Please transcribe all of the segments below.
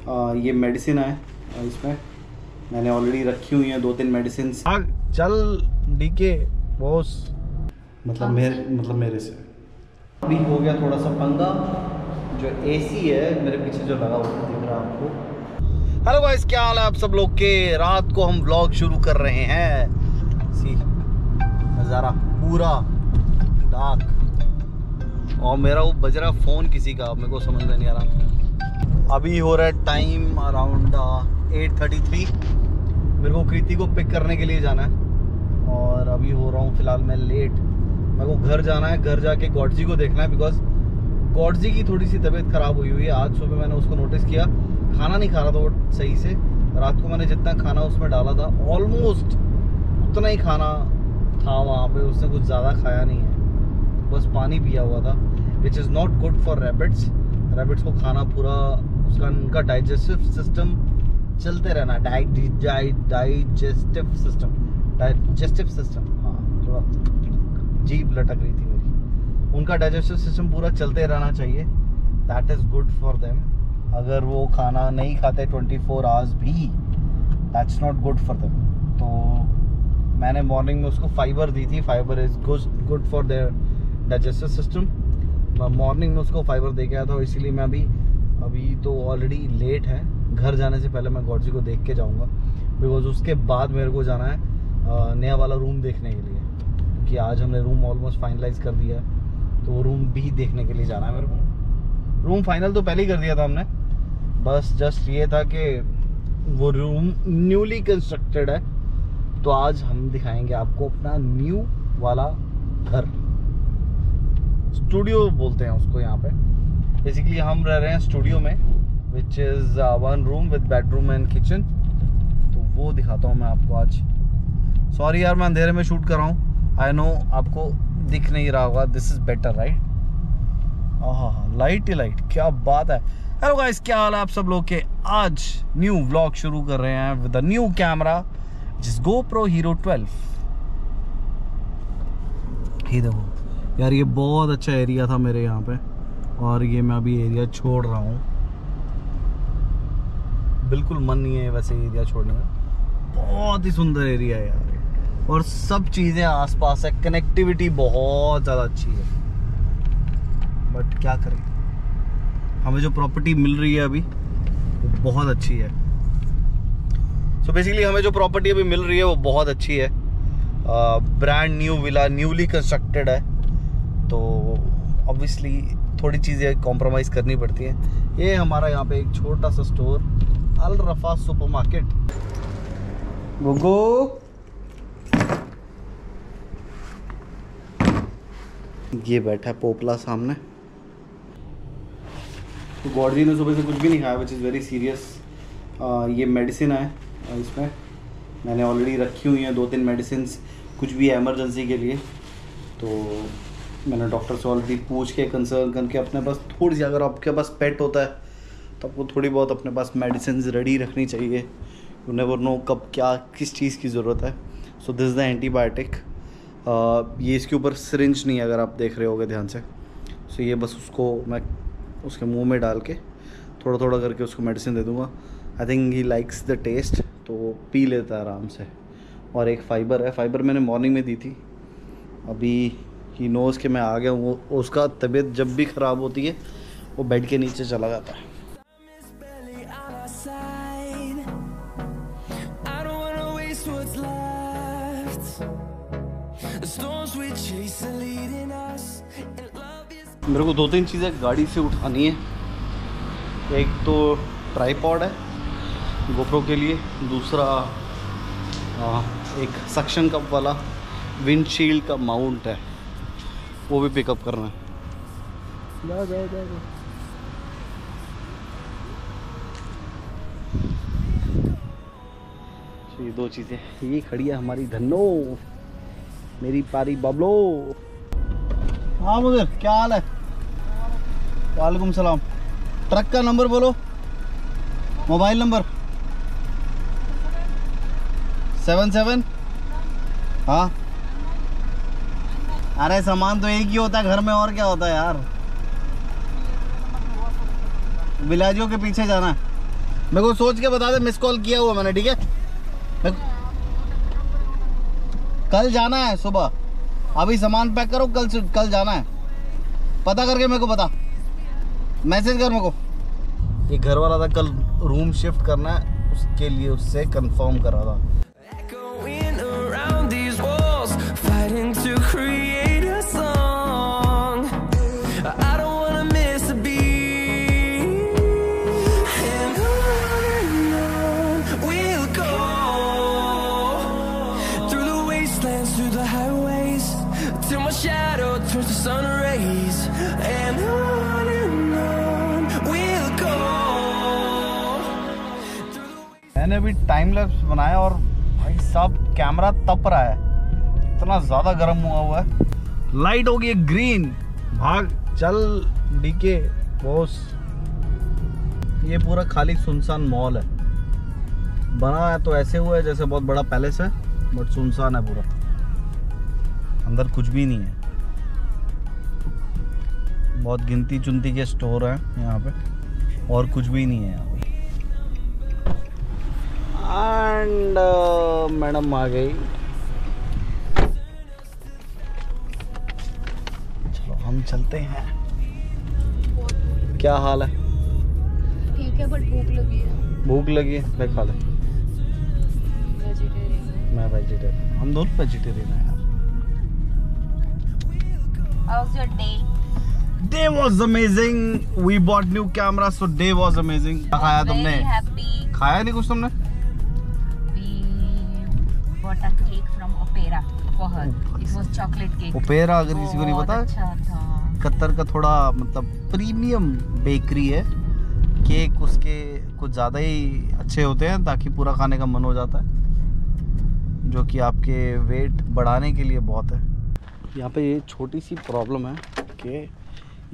आ, ये मेडिसिन है इसमें। मैंने ऑलरेडी रखी हुई है दो तीन मेडिसिन चल डीके बॉस। मतलब मेरे मतलब मेरे से। अभी हो गया थोड़ा सा पंगा। जो एसी है मेरे पीछे जो लगा हुआ दिख रहा आपको। हेलो गाइस क्या हाल है आप सब लोग के? रात को हम व्लॉग शुरू कर रहे हैं। सी नज़ारा पूरा डार्क और मेरा वो बज रहा फ़ोन किसी का मेरे को समझ में नहीं आ रहा। अभी हो रहा है time around eight thirty three मेरे को कृति को पिक करने के लिए जाना है। और अभी हो रहा हूँ फ़िलहाल मैं लेट मेरे को घर जाना है, घर जाके गॉडजी को देखना है बिकॉज़ गॉडजी की थोड़ी सी तबीयत ख़राब हुई हुई है। आज सुबह मैंने उसको नोटिस किया। खाना नहीं खा रहा था वो सही से। रात को मैंने जितना खाना उसमें डाला था ऑलमोस्ट उतना ही खाना था वहाँ पे। उसने कुछ ज़्यादा खाया नहीं है। बस पानी पिया हुआ था which is not good for rabbits rabbits को खाना पूरा उसका उनका डाइजेस्टिव सिस्टम चलते रहना डाइजेस्टिव सिस्टम डाइजेस्टिव सिस्टम हाँ थोड़ा जीप लटक रही थी मेरी। उनका डाइजेस्टिव सिस्टम पूरा चलते रहना चाहिए। That is good for them अगर वो खाना नहीं खाते ट्वेंटी फोर आवर्स भी that's not good for them तो मैंने मॉर्निंग में उसको फाइबर दी थी। Fibre is good for their digestive system morning में उसको फाइबर दे आया था इसीलिए मैं अभी अभी तो ऑलरेडी लेट है। घर जाने से पहले मैं गॉडजी को देख के जाऊँगा। बिकॉज़ उसके बाद मेरे को जाना है नया वाला रूम देखने के लिए। क्योंकि आज हमने रूम ऑलमोस्ट फाइनलाइज कर दिया है। तो वो रूम भी देखने के लिए जाना है मेरे को। रूम फाइनल तो पहले ही कर दिया था हमने। बस जस्ट ये था कि वो रूम न्यूली कंस्ट्रक्टेड है। तो आज हम दिखाएँगे आपको अपना न्यू वाला घर। स्टूडियो बोलते हैं उसको यहाँ पे। बेसिकली हम रह रहे हैं स्टूडियो में which is one room with bedroom and kitchen तो वो दिखाता हूँ मैं आपको आज। सॉरी यार, मैं अंधेरे में शूट कर रहा हूँ। आई नो आपको दिख नहीं रहा होगा दिस इज़ बेटर राइट हाँ हाँ लाइट ही लाइट क्या बात है। हेलो गाइस क्या हाल है आप सब लोग के? आज न्यू व्लॉग शुरू कर रहे हैं विद अ न्यू कैमरा जिस GoPro Hero 12 ये देखो, यार ये बहुत अच्छा एरिया था मेरे यहाँ पे। और ये मैं अभी एरिया छोड़ रहा हूँ। बिल्कुल मन नहीं है वैसे एरिया छोड़ने में बहुत ही सुंदर एरिया है यार और सब चीज़ें आसपास है कनेक्टिविटी बहुत ज़्यादा अच्छी है। बट क्या करें? हमें जो प्रॉपर्टी मिल रही है अभी, वो बहुत अच्छी है। सो so बेसिकली हमें जो प्रॉपर्टी अभी मिल रही है, वो बहुत अच्छी है। Brand new villa newly constructed है। तो ऑब्वियसली थोड़ी चीज़ें कॉम्प्रोमाइज़ करनी पड़ती हैं। ये हमारा यहाँ पे एक छोटा सा store Al Rafa supermarket गुगो। ये बैठा है पोपला सामने। तो गॉडजी ने सुबह से कुछ भी नहीं खाया विच इज़ वेरी सीरियस ये मेडिसिन है इसमें। मैंने ऑलरेडी रखी हुई हैं दो तीन मेडिसिन कुछ भी एमरजेंसी के लिए। तो मैंने डॉक्टर से ऑलरेडी पूछ के कंसर्न करके अपने पास थोड़ी सी, अगर आपके पास पेट होता है तो आपको थोड़ी बहुत अपने पास मेडिसिन रेडी रखनी चाहिए। यू नेवर नो कब क्या, किस चीज़ की ज़रूरत है। सो दिस द एंटीबायोटिक ये इसके ऊपर सिरिंज नहीं है, अगर आप देख रहे होगे ध्यान से। सो so ये बस उसको मैं उसके मुँह में डाल के थोड़ा थोड़ा करके उसको मेडिसिन दे दूँगा। I think he likes the taste तो पी लेता है आराम से। और एक फ़ाइबर है। फ़ाइबर मैंने मॉर्निंग में दी थी। अभी ही नोज़ के मैं आ गया हूँ उसका तबीयत जब भी ख़राब होती है वो बेड के नीचे चला जाता है। मेरे को दो तीन चीज़ें गाड़ी से उठानी है। एक तो ट्राईपॉड है गोप्रो के लिए दूसरा आ, एक सक्शन कप वाला विंडशील्ड का माउंट है। वो भी पिकअप करना है। ये दो चीज़ें ये खड़ी है हमारी धनो मेरी पारी बबलो। हाँ मुझे क्या हाल है? वालेकुम सलाम। ट्रक का नंबर बोलो। Mobile number. Seven seven. हाँ। अरे, सामान तो एक ही होता है, घर में और क्या होता है यार? बिलाजियों के पीछे जाना है। मेरे को सोच के बता दे मिस कॉल किया हुआ मैंने, ठीक है? कल जाना है सुबह। अभी सामान पैक करो, कल कल जाना है। पता करके मेरे को बता। मैसेज कर मेरे को। ये घर वाला था, कल रूम शिफ्ट करना है, उसके लिए उससे कंफर्म करा था। कैमरा तप रहा है। इतना ज़्यादा गर्म हुआ हुआ है। लाइट हो गई ग्रीन भाग, चल डीके बॉस ये पूरा खाली सुनसान मॉल है। बना है तो ऐसे हुआ है जैसे बहुत बड़ा पैलेस है बट सुनसान है पूरा। अंदर कुछ भी नहीं है। बहुत गिनती चुनती के स्टोर हैं यहाँ पे। और कुछ भी नहीं है यहाँ। मैडम आ गई चलो हम चलते हैं। क्या हाल है? ठीक है बट भूख लगी है। भूख लगी है? ले खा ले। मैं वेजिटेरियन हम दोनों वेजिटेरियन हैं यार। How was your day day was amazing we bought new camera so day was amazing खाया तुमने? खाया नहीं कुछ तुमने? We bought a cake from Opera for her it was chocolate cake Opera अगर किसी को नहीं पता अच्छा कतर का थोड़ा मतलब प्रीमियम बेकरी है। केक उसके कुछ ज़्यादा ही अच्छे होते हैं ताकि पूरा खाने का मन हो जाता है। जो कि आपके वेट बढ़ाने के लिए बहुत है। यहाँ पे ये छोटी सी प्रॉब्लम है कि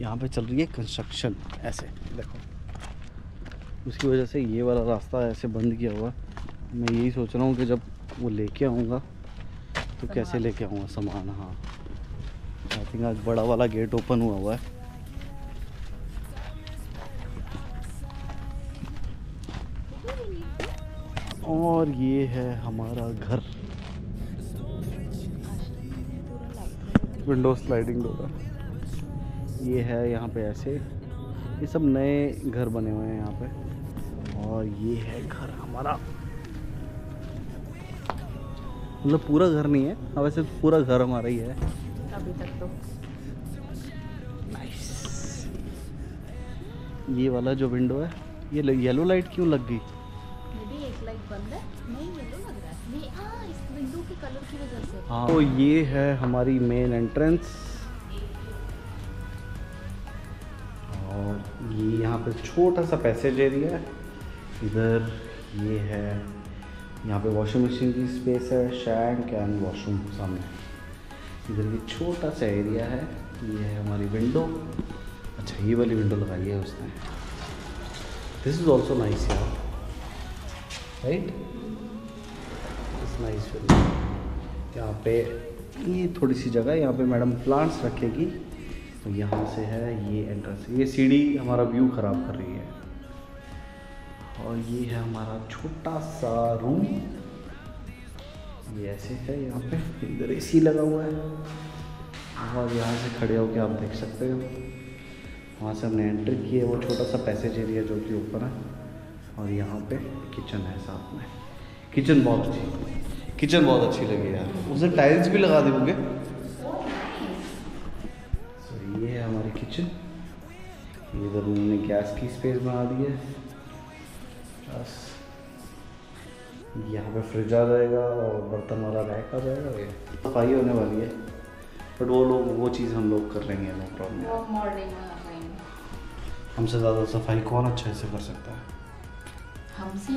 यहाँ पे चल रही है कंस्ट्रक्शन ऐसे देखो। उसकी वजह से ये वाला रास्ता ऐसे बंद किया हुआ मैं यही सोच रहा हूँ कि जब वो लेके आऊँगा। तो कैसे। लेके आऊँगा? सामान हाँ। आई थिंक आज बड़ा वाला गेट ओपन हुआ हुआ है। और ये है हमारा घर। विंडो स्लाइडिंग डोर ये है यहाँ पे ऐसे। ये सब नए घर बने हुए हैं यहाँ पे। और ये है घर हमारा। मतलब पूरा घर नहीं है। हाँ वैसे तो पूरा घर हमारा ही है। अभी तक तो। ये वाला जो विंडो है ये येलो लाइट क्यों लग गई? मे बी एक लाइट बंद है। नहीं येलो लग रहा है। नहीं हाँ इस विंडो के कलर की वजह से। हाँ तो ये है हमारी मेन एंट्रेंस और ये यहाँ पे छोटा सा पैसेज एरिया है। इधर ये है यहाँ पे वॉशिंग मशीन की स्पेस है शैंक एंड वॉशरूम सामने। इधर ये छोटा सा एरिया है, ये है हमारी विंडो अच्छा ये वाली विंडो लगाई है उसने। This is also nice right nice यहाँ पे, ये थोड़ी सी जगह यहाँ पे मैडम प्लांट्स रखेगी। तो यहाँ से है, ये एंट्रेंस ये सीढ़ी हमारा व्यू ख़राब कर रही है। और ये है हमारा छोटा सा रूम ये ऐसे है यहाँ पे, इधर एसी लगा हुआ है। और यहाँ से खड़े होकर आप देख सकते हो। वहाँ से हमने एंट्री की है वो छोटा सा पैसेज एरिया जो कि ऊपर है। और यहाँ पे किचन है साथ में। किचन बहुत अच्छी। किचन बहुत अच्छी लगी यार। उसे टाइल्स भी लगा देंगे? सो ये है हमारी किचन इधर उन्होंने गैस की स्पेस बना दी है। बस। यहाँ पे फ्रिज आ जाएगा और बर्तन वाला रैक आ जाएगा ये सफ़ाई होने वाली है। बट वो लोग वो चीज़ हम लोग कर लेंगे नो प्रॉब्लम में हमसे ज़्यादा सफ़ाई कौन अच्छे से कर सकता है? हमसे?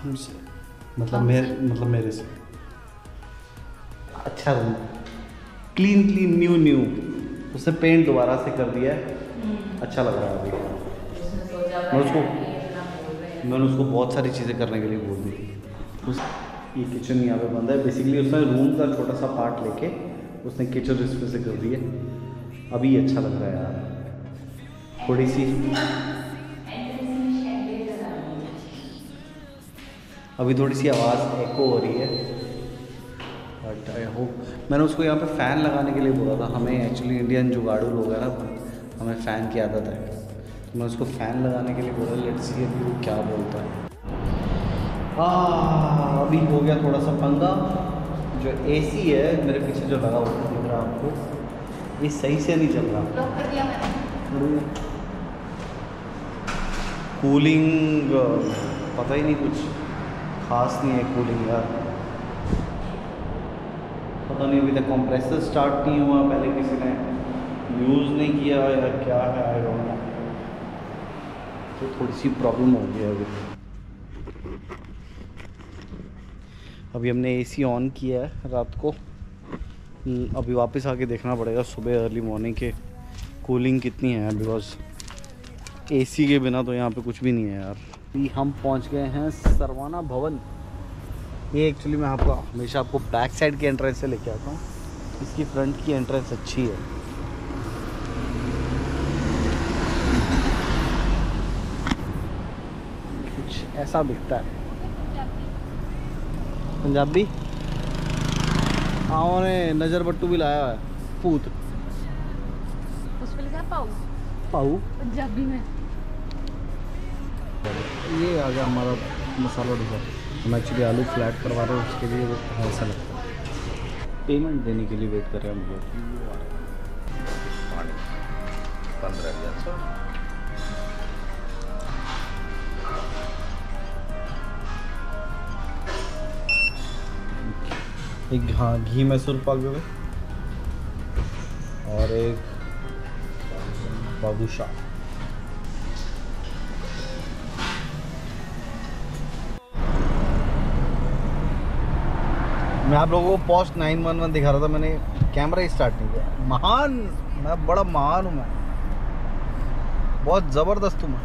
हमसे। मतलब मेरे मतलब मेरे से। अच्छा room clean clean new new उसने पेंट दोबारा से कर दिया है। अच्छा लग रहा है अभी। मैं उसको मैंने उसको बहुत सारी चीज़ें करने के लिए बोल दी थी। उस ये किचन यहाँ पे बंद है। बेसिकली उसने रूम का छोटा सा पार्ट लेके उसने किचन इसमें से कर दी है अभी अच्छा लग रहा है यार। थोड़ी सी अभी थोड़ी सी आवाज़ एको हो रही है। बट आई होप मैंने उसको यहाँ पे फ़ैन लगाने के लिए बोला था। हमें एक्चुअली इंडियन जुगाड़ू लोग हैं ना, हमें फ़ैन की आदत है। मैं उसको फ़ैन लगाने के लिए बोला लेट्स सी अभी वो क्या बोलता है. हाँ अभी हो गया थोड़ा सा पंगा। जो एसी है मेरे पीछे जो लगा हुआ है दिख रहा आपको ये सही से नहीं चल रहा। लॉक कर दिया मैंने। कूलिंग पता ही नहीं कुछ। खास नहीं है कूलिंग यार। पता नहीं अभी तक कंप्रेसर स्टार्ट नहीं हुआ पहले किसी ने यूज़ नहीं किया या क्या है आई डोंट नो तो थोड़ी सी प्रॉब्लम हो गई अभी। अभी हमने एसी ऑन किया है रात को। अभी वापस आके देखना पड़ेगा सुबह अर्ली मॉर्निंग के। कूलिंग कितनी है बिकॉज़ एसी के बिना तो यहाँ पे कुछ भी नहीं है यार। अभी हम पहुँच गए हैं सरवाना भवन। ये एक्चुअली मैं आपको हमेशा आपको बैक साइड की एंट्रेंस से लेके आता हूँ। इसकी फ्रंट की एंट्रेंस अच्छी है। ऐसा दिखता है। पंजाबी? हाँ उन्हें नज़र बट्टू भी लाया है। पूत। उस पे लिखा पाऊ। पाऊ? पंजाबी में। ये आ गया हमारा मसाला डोसा। हम एक्चुअली आलू फ्लैट करवा रहे हैं उसके लिए वो ऐसा लगता है? पेमेंट देने के लिए वेट कर रहे हैं हम लोग। एक हाँ घी मैसूर पाक भी। और एक बादूशाह मैं आप लोगों को पोस्ट नाइन वन वन दिखा रहा था, मैंने कैमरा ही स्टार्ट नहीं किया। महान, मैं बड़ा महान हूँ मैं। बहुत ज़बरदस्त हूँ मैं।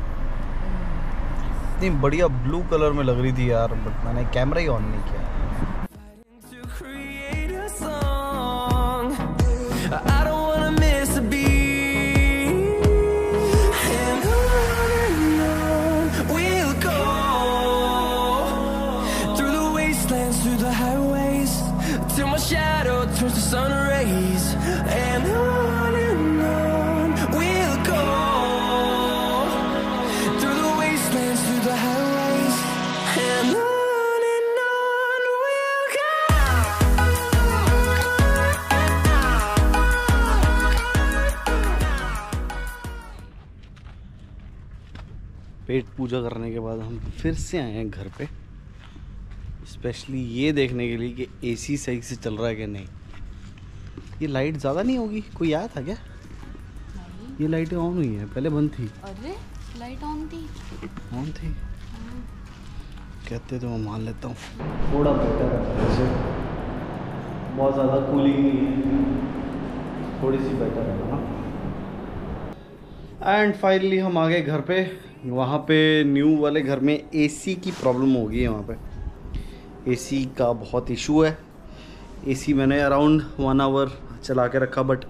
इतनी बढ़िया ब्लू कलर में लग रही थी यार बट मैंने कैमरा ही ऑन नहीं किया। Shadow turns to sun rays. And on and on we'll go through the wastelands, through the highways, and on. पेट पूजा करने के बाद हम फिर से आए हैं घर पे स्पेशली ये देखने के लिए कि एसी सही से चल रहा है कि नहीं। ये लाइट ज़्यादा नहीं होगी? कोई आया था क्या? ये लाइटें ऑन हुई हैं पहले बंद थी। अरे लाइट ऑन थी। ऑन थी? कहते तो मैं मान लेता हूँ। थोड़ा बेटर है वैसे। बहुत ज़्यादा कूलिंग नहीं है। थोड़ी सी बेटर है। ना एंड फाइनली हम आ गए घर पे। वहाँ पे न्यू वाले घर में एसी की प्रॉब्लम हो गई है वहाँ पे। एसी का बहुत इशू है। एसी मैंने अराउंड वन आवर चला के रखा बट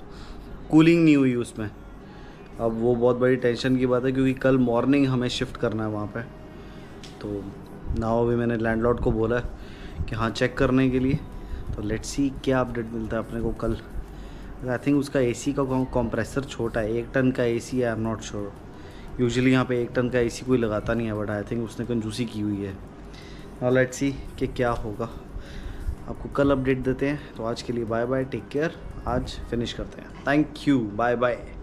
कूलिंग नहीं हुई उसमें। अब वो बहुत बड़ी टेंशन की बात है, क्योंकि कल मॉर्निंग हमें शिफ्ट करना है वहाँ पे। तो नाव अभी मैंने लैंडलॉर्ड को बोला है कि हाँ चेक करने के लिए। तो लेट्स सी क्या अपडेट मिलता है अपने को कल। आई थिंक उसका एसी का कंप्रेसर छोटा है। एक टन का एसी है I am not sure usually यहाँ पे एक टन का एसी कोई लगाता नहीं है बट आई थिंक उसने कंजूसी की हुई है। और लेट्स सी कि क्या होगा। आपको कल अपडेट देते हैं तो आज के लिए बाय बाय टेक केयर आज फिनिश करते हैं। Thank you bye bye